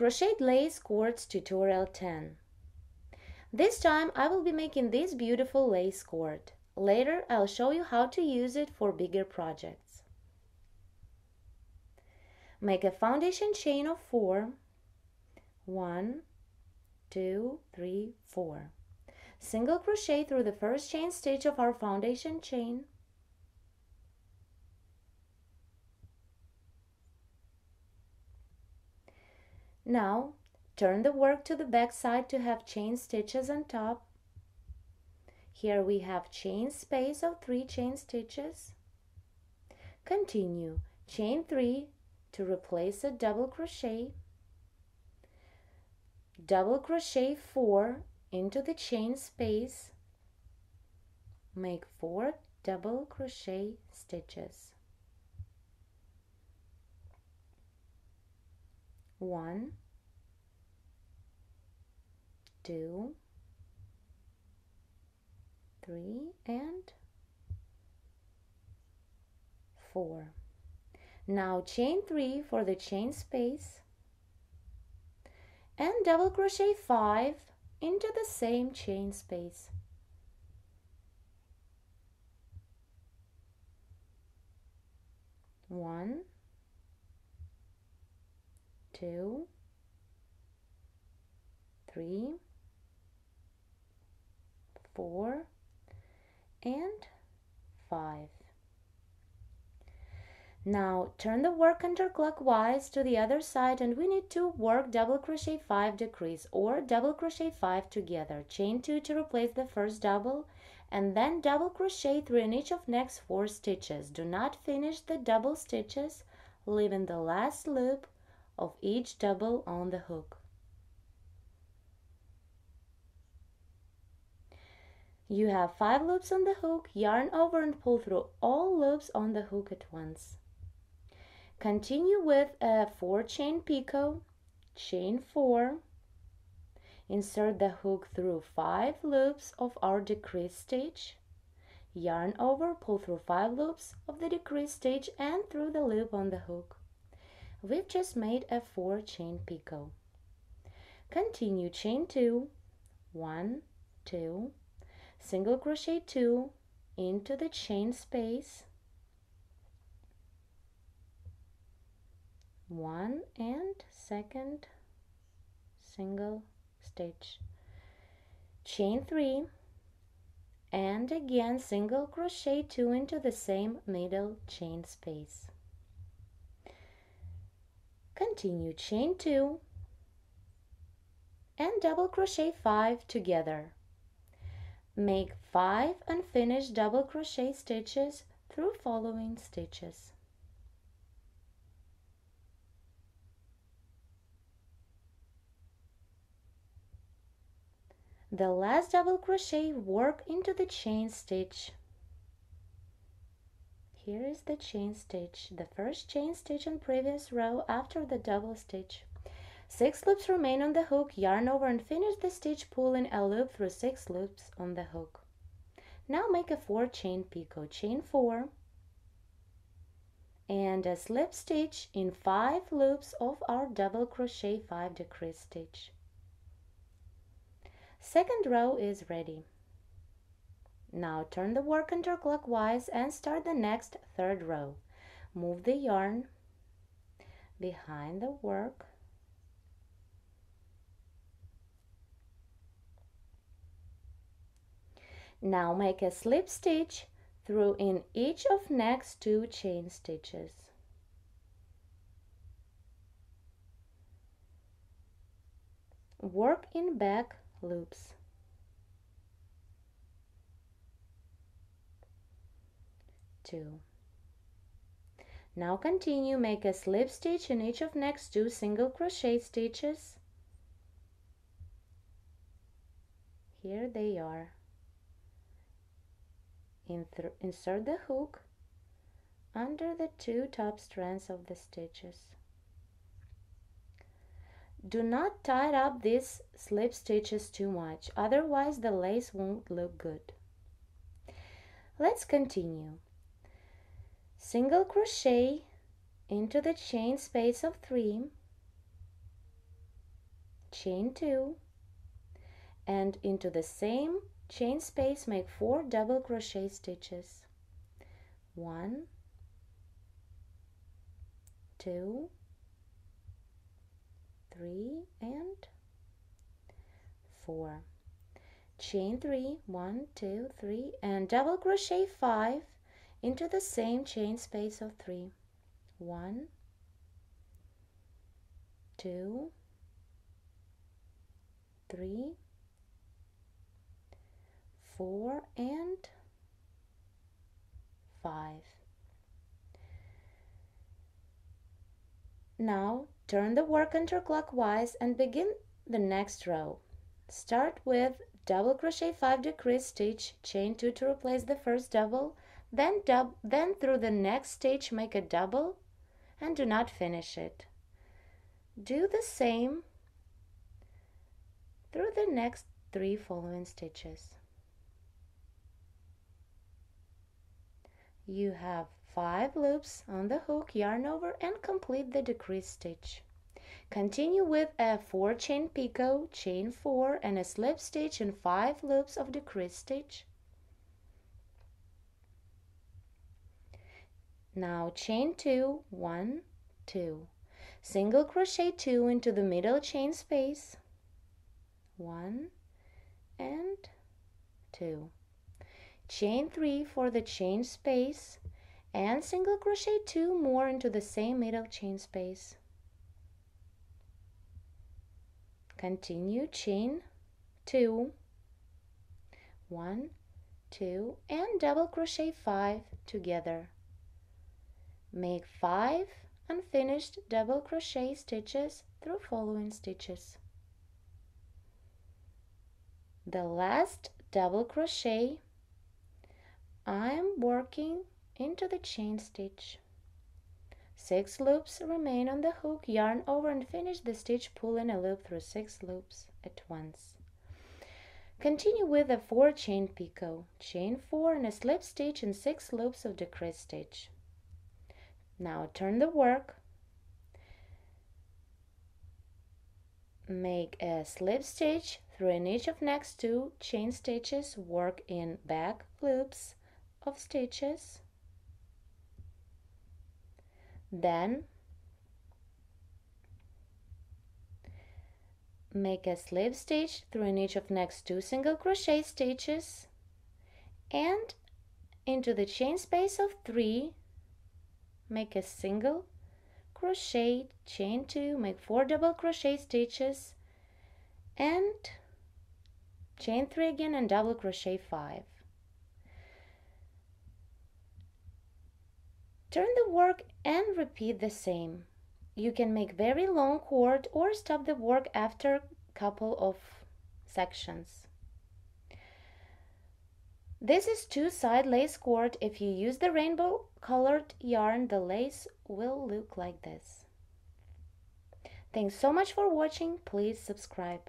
Crocheted Lace Cords Tutorial 10 This time I will be making this beautiful lace cord. Later I'll show you how to use it for bigger projects. Make a foundation chain of 4. 1, 2, 3, 4. Single crochet through the first chain stitch of our foundation chain. Now turn the work to the back side to have chain stitches on top. Here we have chain space of 3 chain stitches. Continue chain 3 to replace a double crochet. Double crochet 4 into the chain space. Make 4 double crochet stitches. One, two, three, and four. Now chain three for the chain space. And double crochet five into the same chain space. One, two, three, four, and five. Now turn the work counterclockwise to the other side and we need to work double crochet 5 decrease or double crochet 5 together. Chain 2 to replace the first double and then double crochet 3 in each of next 4 stitches. Do not finish the double stitches, leaving the last loop of each double on the hook. You have 5 loops on the hook, yarn over and pull through all loops on the hook at once. Continue with a 4 chain picot, chain 4, insert the hook through 5 loops of our decrease stitch, yarn over, pull through 5 loops of the decrease stitch and through the loop on the hook. We've just made a 4 chain picot. Continue chain 2, 1, 2, single crochet 2 into the chain space, 1 and second single stitch, chain 3, and again single crochet 2 into the same middle chain space. Continue chain 2 and double crochet 5 together. Make 5 unfinished double crochet stitches through following stitches. The last double crochet work into the chain stitch here is the chain stitch, the first chain stitch on previous row after the double stitch. Six loops remain on the hook, yarn over and finish the stitch pulling a loop through six loops on the hook. Now make a four chain picot, chain four, and a slip stitch in five loops of our double crochet five decrease stitch. Second row is ready. Now turn the work counterclockwise and start the next third row. Move the yarn behind the work. Now make a slip stitch through in each of next two chain stitches. Work in back loops. 2 now continue make a slip stitch in each of next two single crochet stitches here they are insert the hook under the two top strands of the stitches. Do not tie up these slip stitches too much otherwise the lace won't look good. Let's continue. Single crochet into the chain space of 3 chain 2 and into the same chain space make 4 double crochet stitches. 1 2 3 and 4 chain 3 1 2 3 and double crochet 5 into the same chain space of 3 1 2 3 4 and 5 now turn the work counterclockwise and begin the next row. Start with double crochet 5 decrease stitch chain 2 to replace the first double then dub then through the next stitch make a double and do not finish it. Do the same through the next three following stitches you have five loops on the hook yarn over and complete the decrease stitch. Continue with a 4 chain picot chain 4 and a slip stitch and 5 loops of decrease stitch. Now chain 2 1 2 single crochet 2 into the middle chain space. 1 and 2 chain 3 for the chain space and single crochet 2 more into the same middle chain space. Continue chain 2 1 2 and double crochet 5 together. Make 5 unfinished double crochet stitches through following stitches. The last double crochet I'm working into the chain stitch. Six loops remain on the hook, yarn over and finish the stitch pulling a loop through six loops at once. Continue with a 4 chain picot, chain 4 and a slip stitch and 6 loops of decrease stitch. Now turn the work. Make a slip stitch through in each of next two chain stitches. Work in back loops of stitches. Then make a slip stitch through in each of next two single crochet stitches and into the chain space of three make a single crochet chain two make four double crochet stitches and chain three again and double crochet five turn the work and repeat the same you can make very long cord or stop the work after couple of sections this is two-side lace cord. If you use the rainbow colored yarn, the lace will look like this. Thanks so much for watching. Please subscribe.